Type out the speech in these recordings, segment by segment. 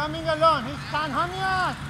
coming along. He's Tanhamian.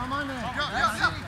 Come on in. Go, go, go.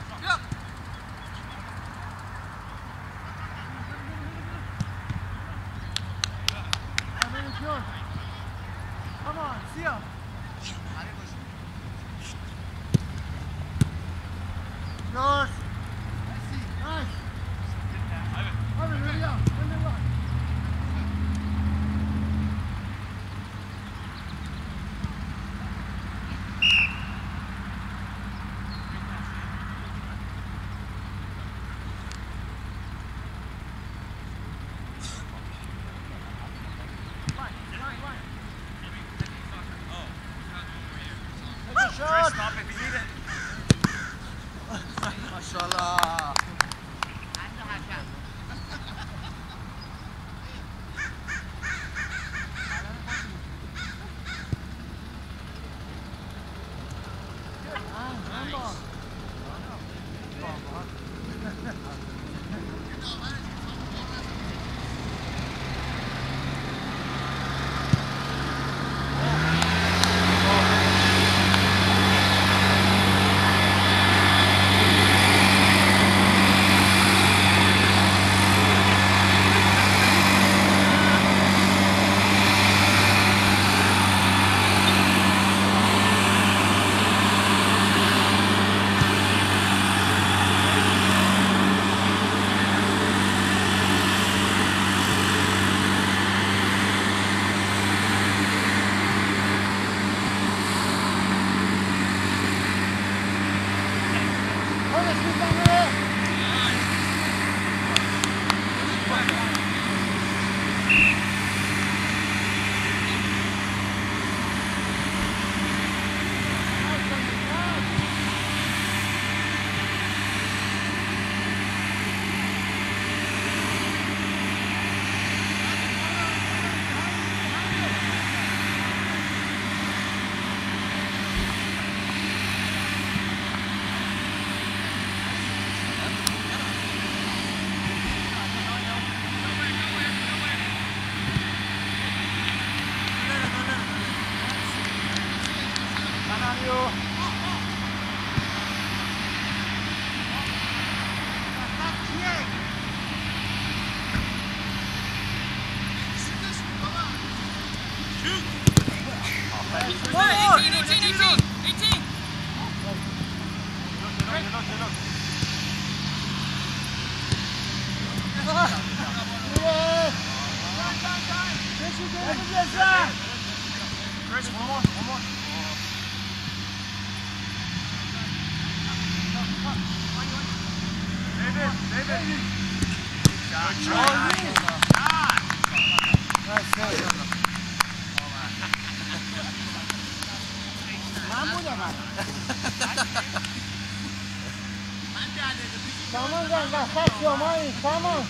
وسط شمایی سامان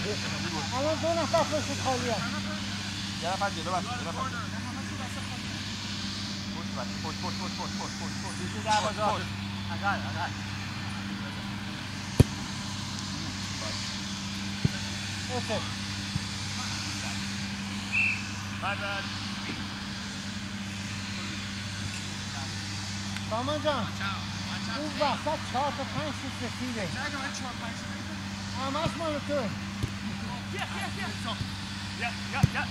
الان دو نفر پشت خالی هست یه نفر جلو بس جلو بس پشت بس پشت پشت پشت پشت پشت پشت پشت. دروازه. پشت. عقل عقل اوکی. بعد. سامان جان اون وسط چهار تا پنج あ回すもの強い。Yeah, yeah, yeah. Yeah, yeah, yeah.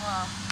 Wow.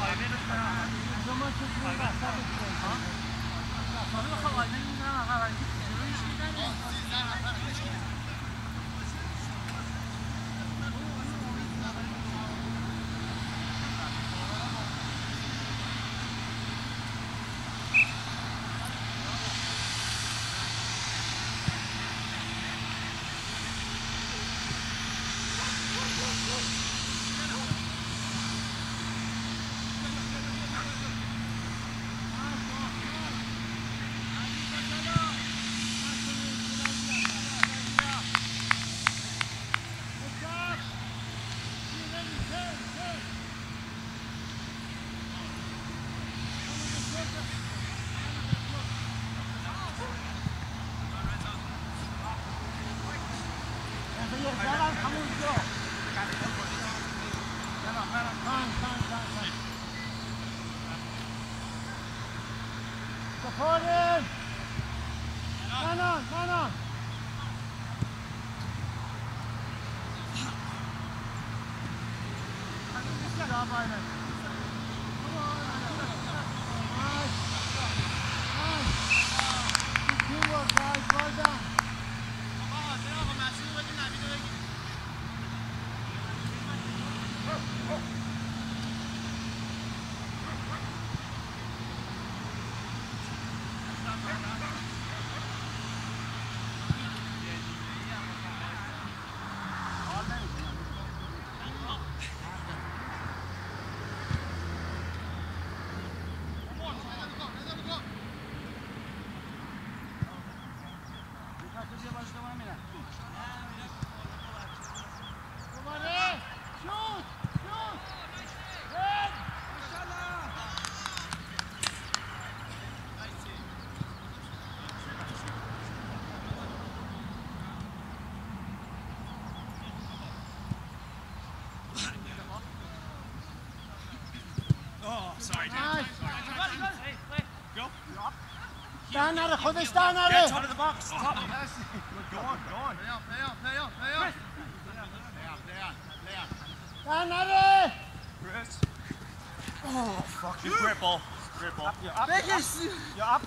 آینه Down out of, Hodis down out of. Gets out of the box. Top. Another! Chris. Oh, fuck you. Cripple. Cripple. You're up. You're up. You're up.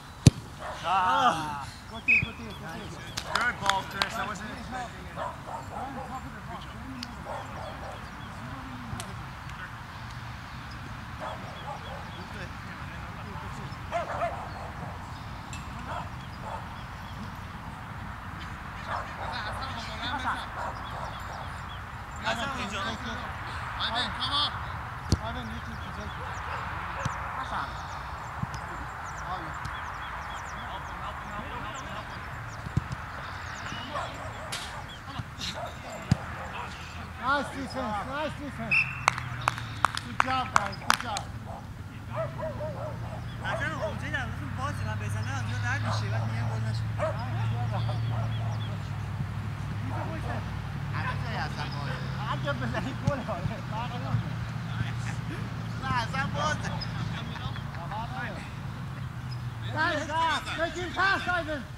Ah. ah. Good team, good team, good team. Good ball, Chris. I wasn't it. Ivan, come up. Ivan, you can present. Nice defense, nice defense. Good job, guys, good job. Ach, Scheiße!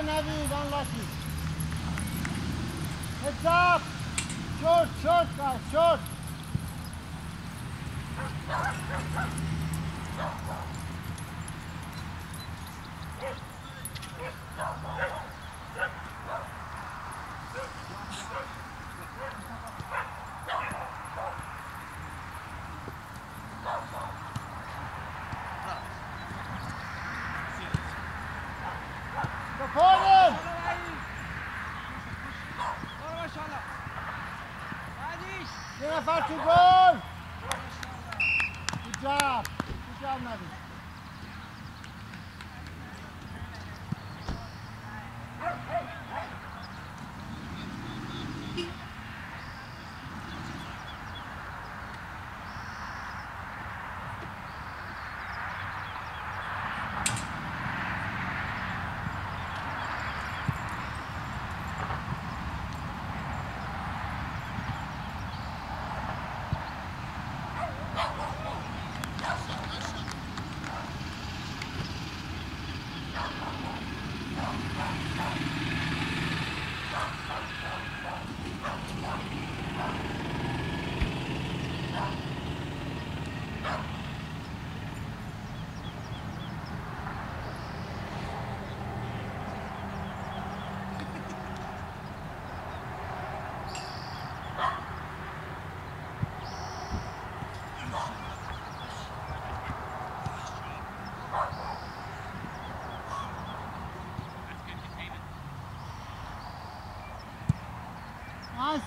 another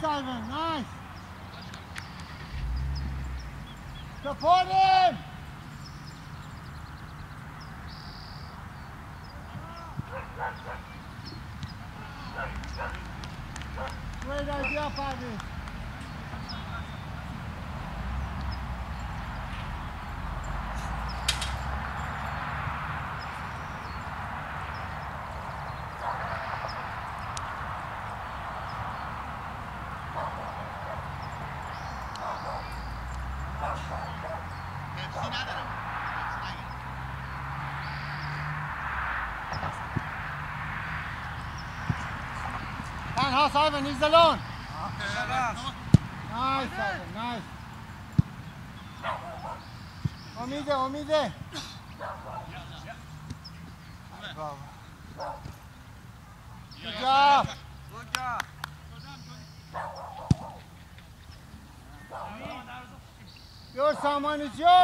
Ivan, nice. Support him. House Ivan, he's alone. Nice, Ivan, nice. Omide, Omide. Good job. Good job. Yours, Salman, it's yours.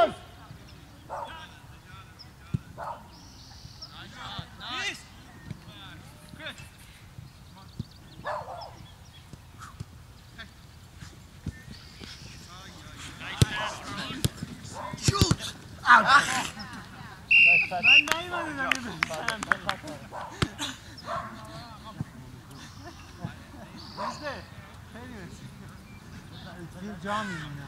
Bir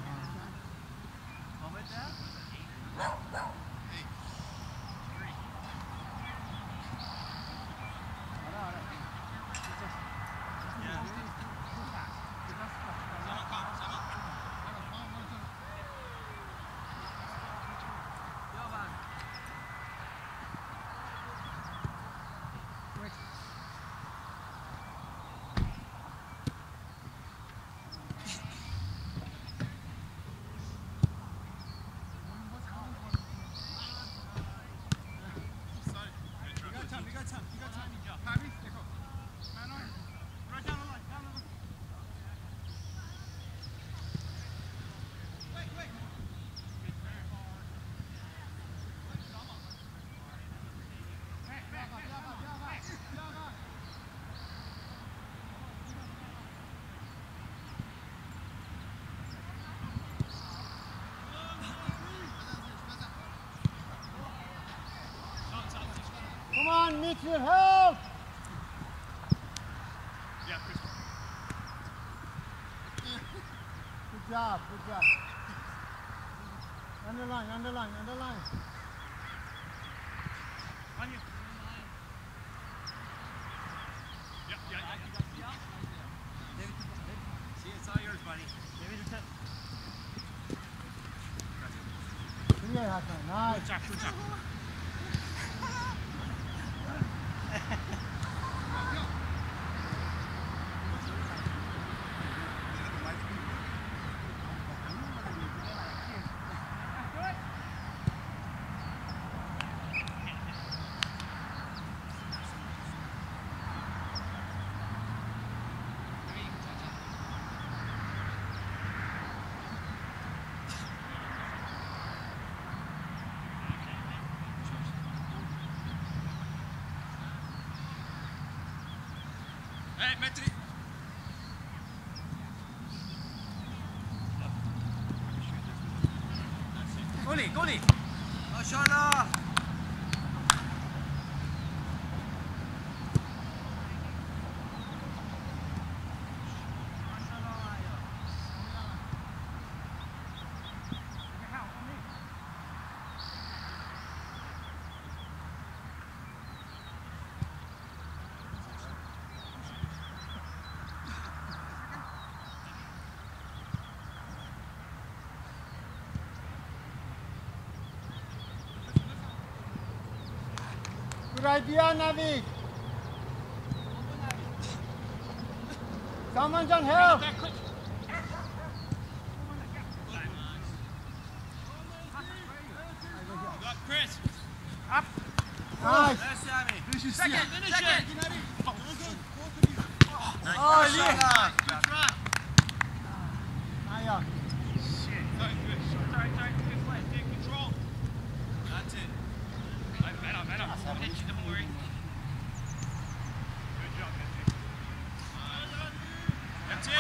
Come on, help. Yeah, Chris. Good job, good job. Underline, underline, underline. On you. Yeah, yeah, yeah. See, it's all yours, buddy. Clear, Hassan, nice. Good job, good job. Hey, Metri. Navi. Someone can help. Back quick. Got Chris. Nice. Let's have it. Second, finish it. Oh, yeah. Good try. Aya. Shit. Sorry, good. Sorry, sorry. Good play. Take control. That's it. Right, better, better. I'll hit you, don't worry. Good job, Mitchie. That's it.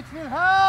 Midfield help! Chris?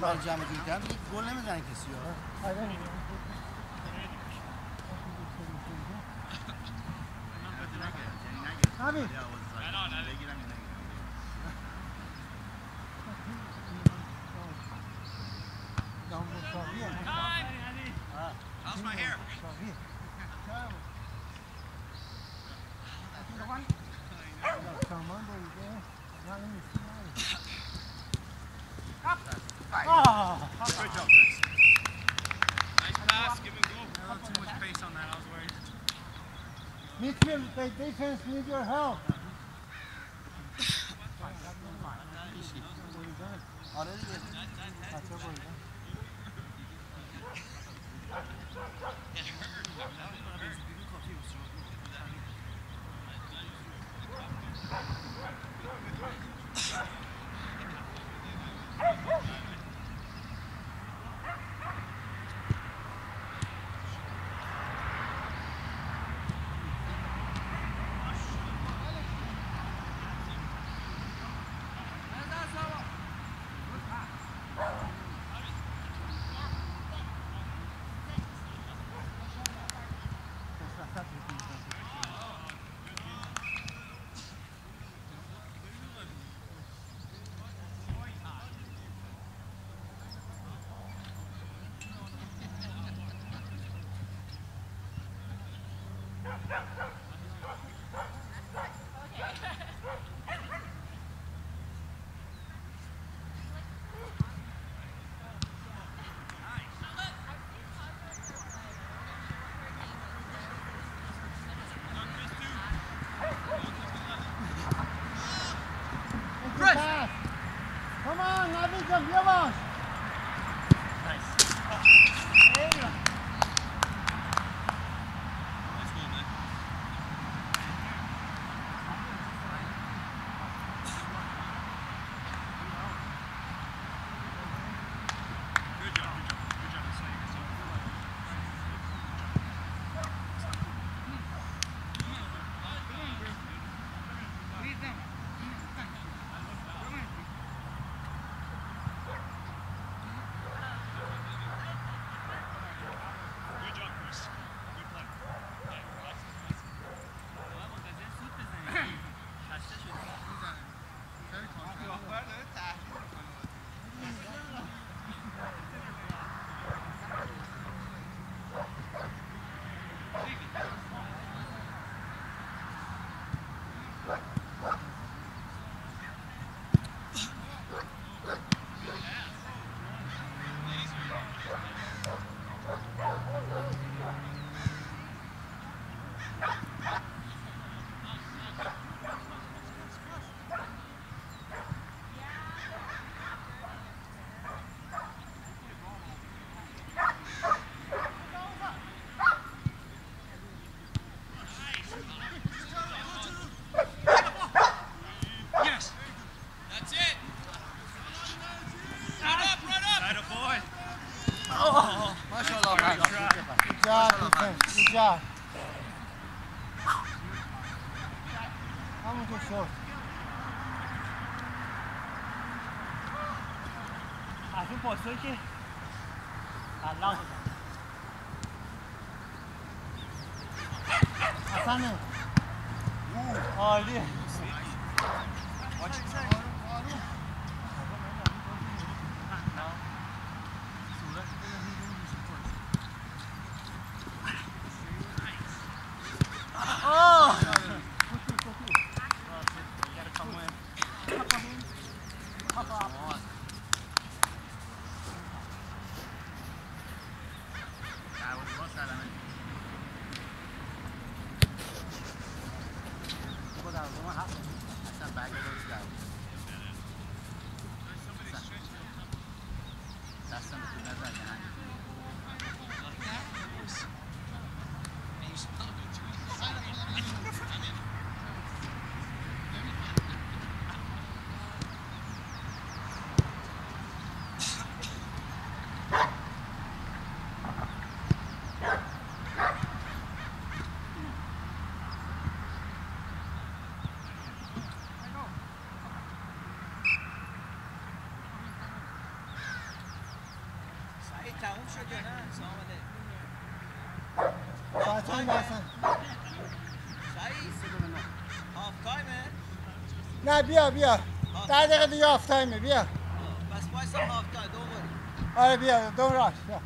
kurtaracağımı Gülten. Bir golle mi tane kesiyor? Aynen öyle. Abi. How's my hair? Come on, baby. Not in the Up. Hair? Good job, Chris. Nice pass, give and go. A little too much pace on that. I was worried. Midfield, the defense need your help. Ha ha ha! já. Vamos do show. não posso sou que... تموم شد یا نه؟ سامده بچه هم بسن آف تایمه؟ نه بیا بیا. ده دقیقه دیگه آف تایمه بیا. بس بایست هم تایم دوباره آره بیا دوباره راش بیا.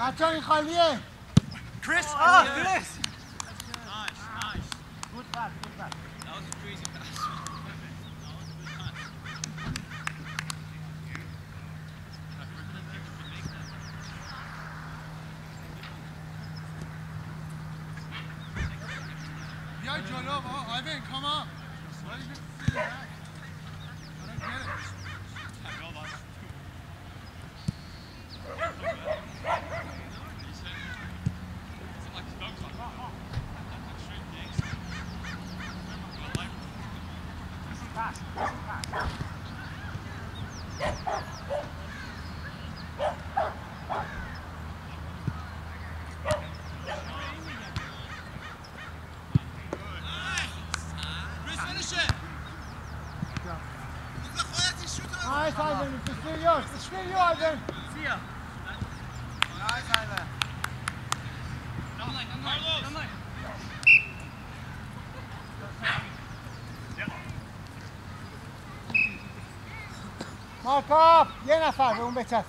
بچه این خالیه. کریس آه کریس. کاپ یه نفر به اون بچسب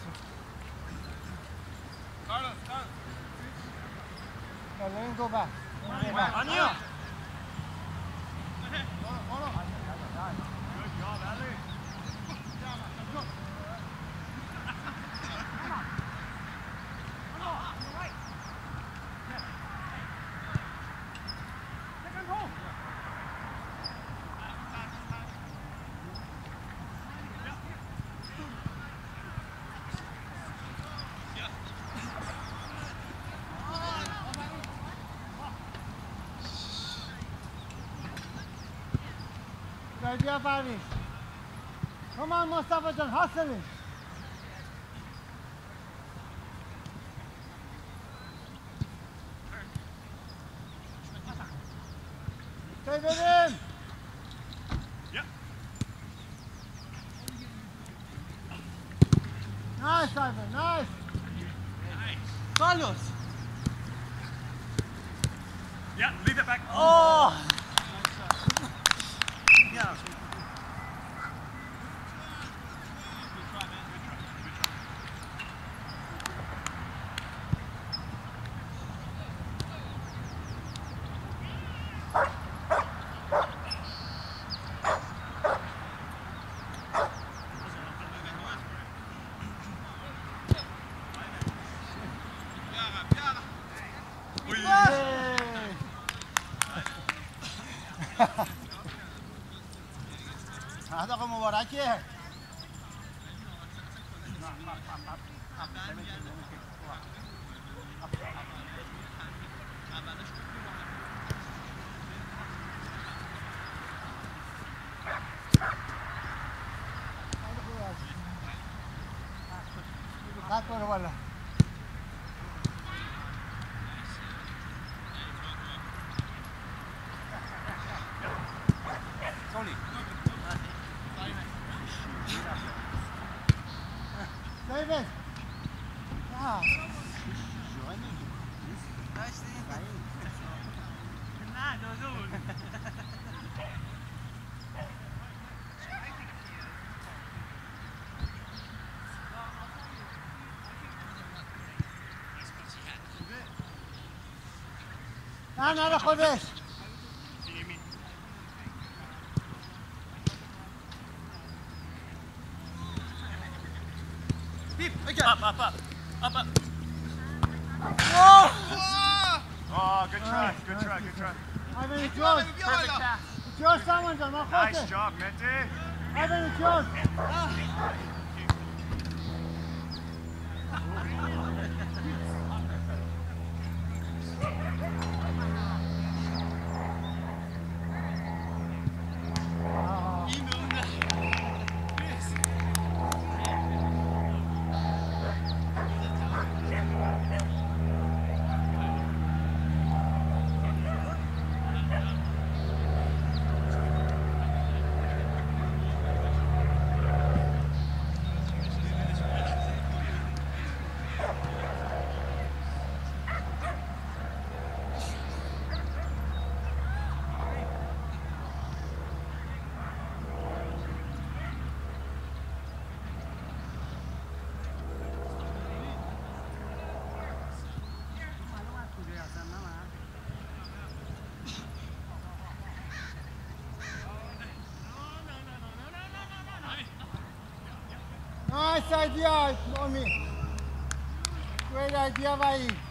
کارلوس کارلوس نفر نیست مصطفی جان حاصلش mutlaka mübarekiye. Kalk böyle valla. نه نره خودش Up, up, up. Up, up. Oh, good try, good try, good try. Ivan it's yours Perfect pass. It's yours someone جان ما Nice job, Mente. Ivan it's yours side idea, mommy. Great idea by.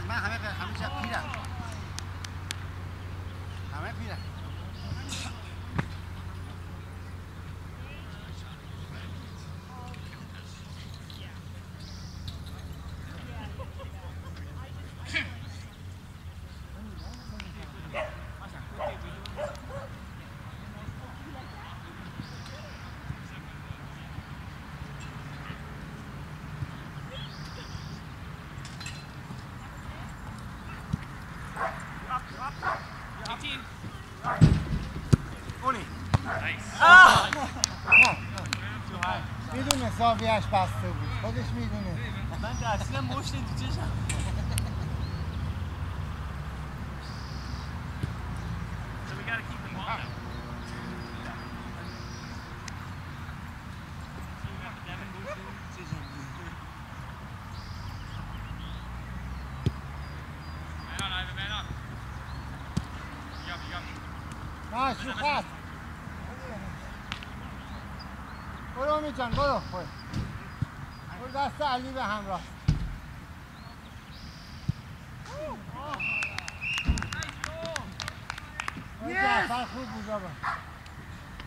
از من همه همه پیرن. همه پیرم حسابیش بسته بود. خودش می‌دونه. من درسیدم مشت تو چشم Ah, شوخه است. برو امید جان برو. علی به همراه جعفر خوب بود بابا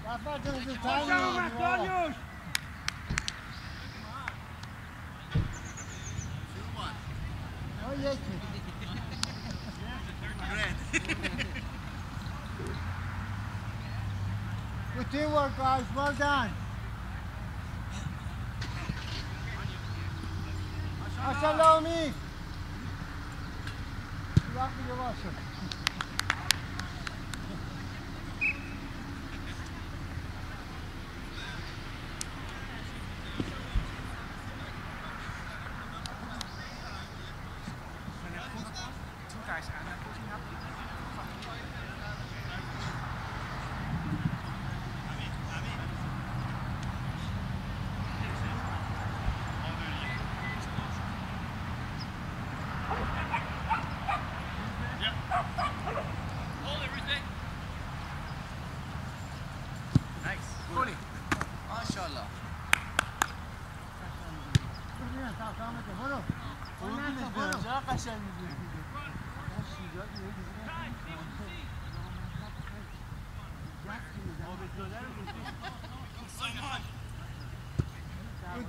جعفر جان زودتر یکی Good teamwork guys, well done.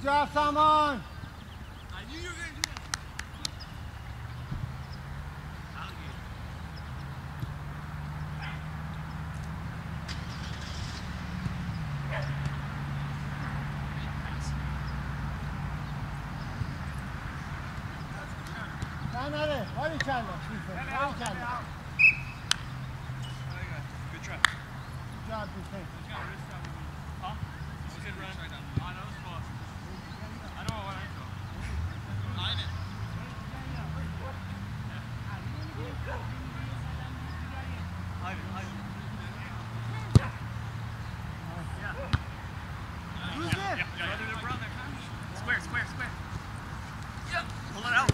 Good job, Salman. I knew you were going to do that. Sen hadi. Hadi kelle. Hadi kelle. Good try. Good job, defense. Huh? Was it run? I know it's fast. I know what I know. Aynen. Aynen, aynen. Who's Yeah, it? yeah, yeah. Brother to brother. Square, square, square. Yeah. Pull it out.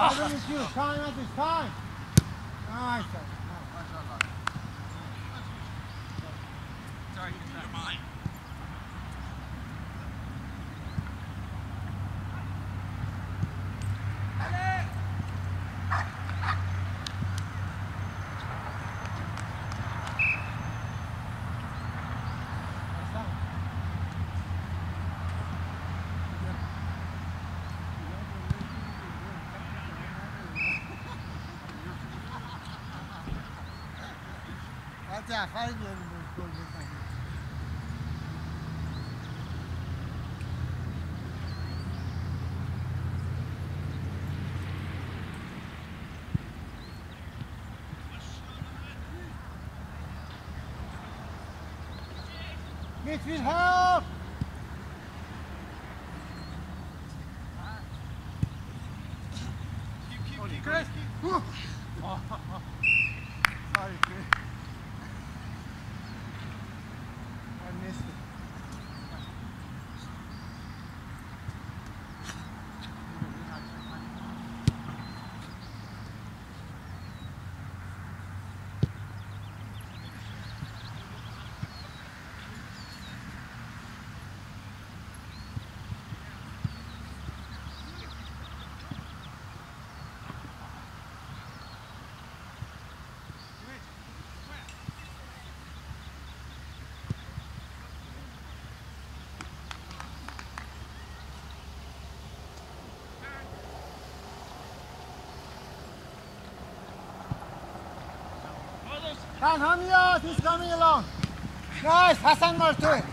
Adam is you. Time at this time. Nice. Sorry, you're mine. Hadi akar gelin bu gol bekanı. Midfield help! Chris! Sorry, Chris. I missed it. Can Hamiyat, he's coming along. Nice, Hassan Martu.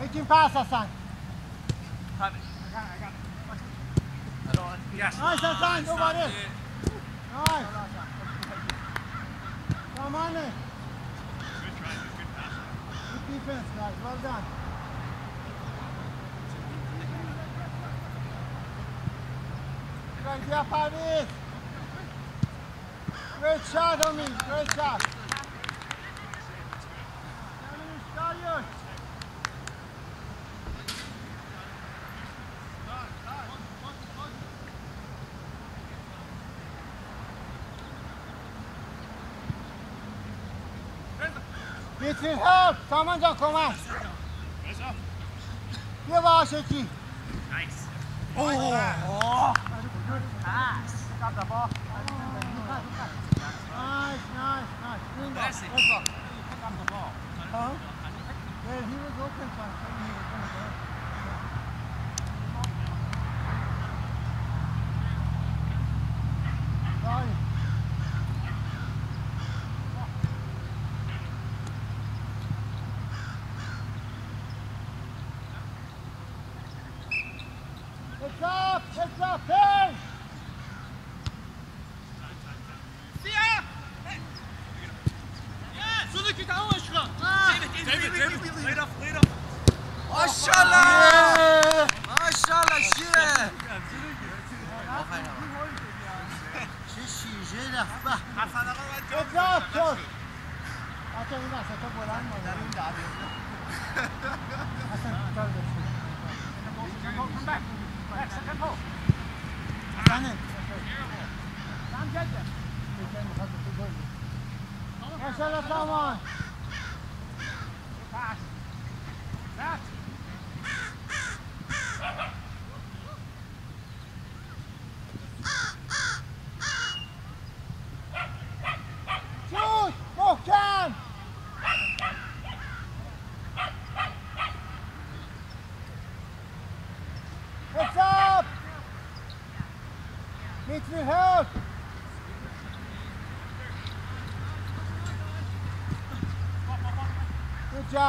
Make him pass, Hassan. Have it. I got it, I got it. Yes. Nice, Hassan, go about it. Nice. Come on, in. Good try, good, good pass. Good defense, guys. Well done. Great job, Paris. Great shot, homie! Great shot. Get in help! Someone just come out! Give us a key! Nice! Oh! oh. Good pass! Got the. Nice, nice, nice. Bring up. Messi. Let's go. Got the ball. Huh? Yeah, he was open for him. He was gonna go. Sorry. It's up! It's up! Hey!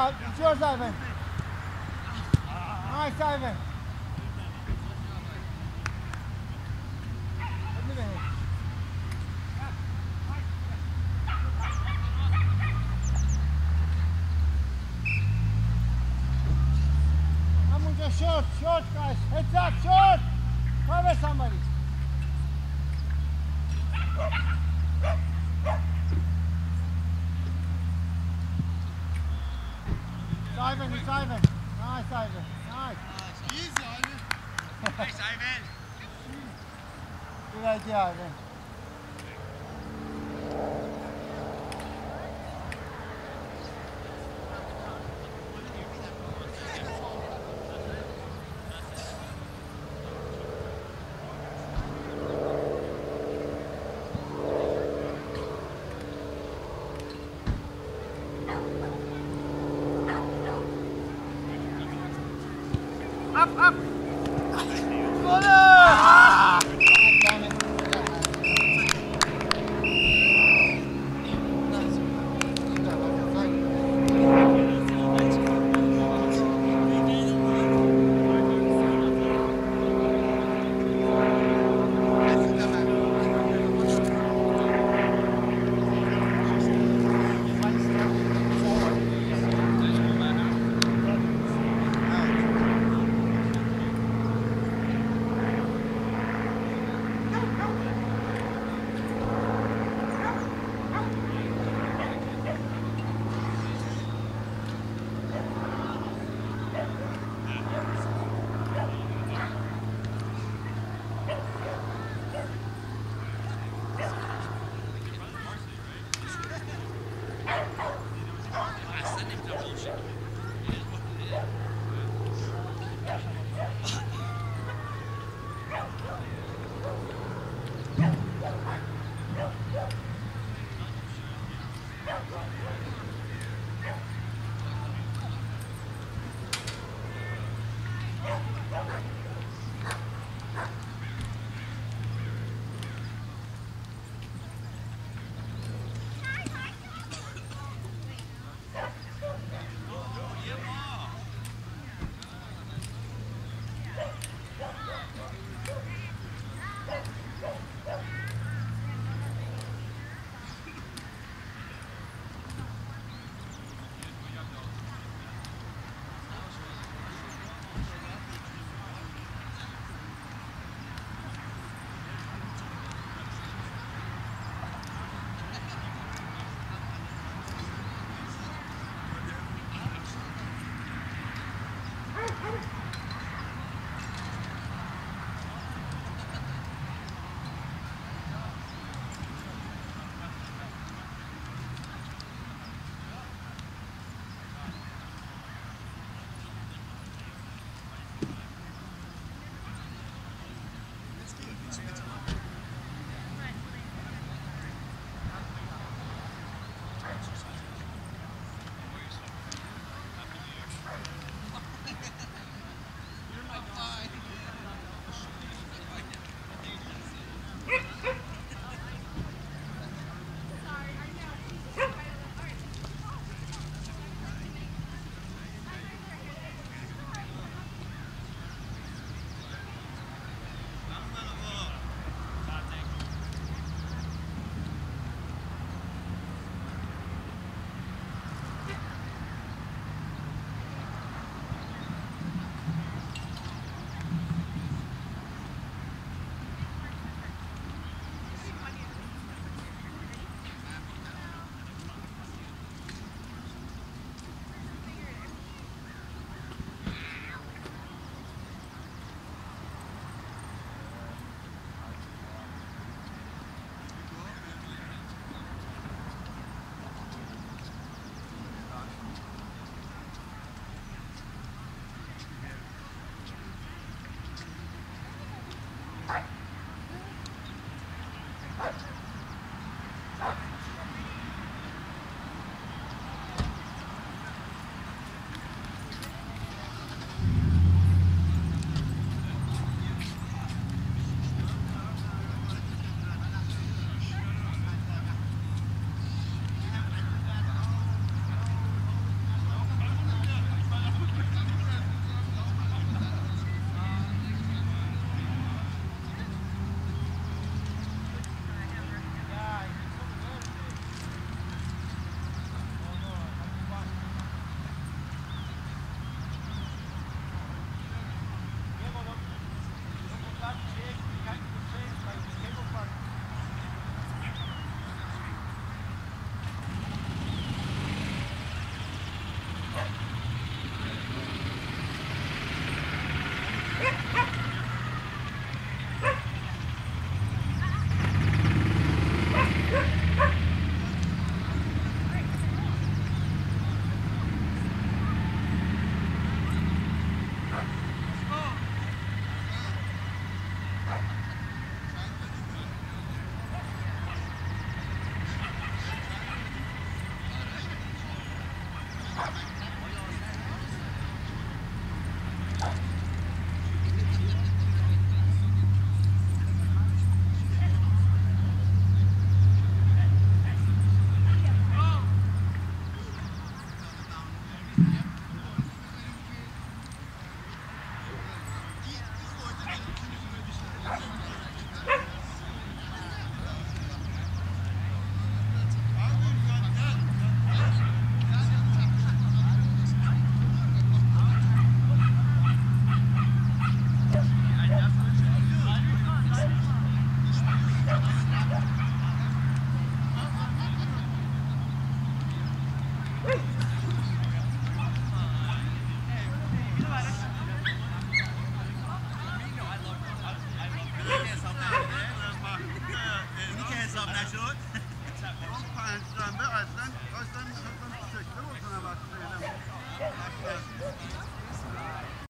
Job. It's yours, Ivan. Nice, Ivan.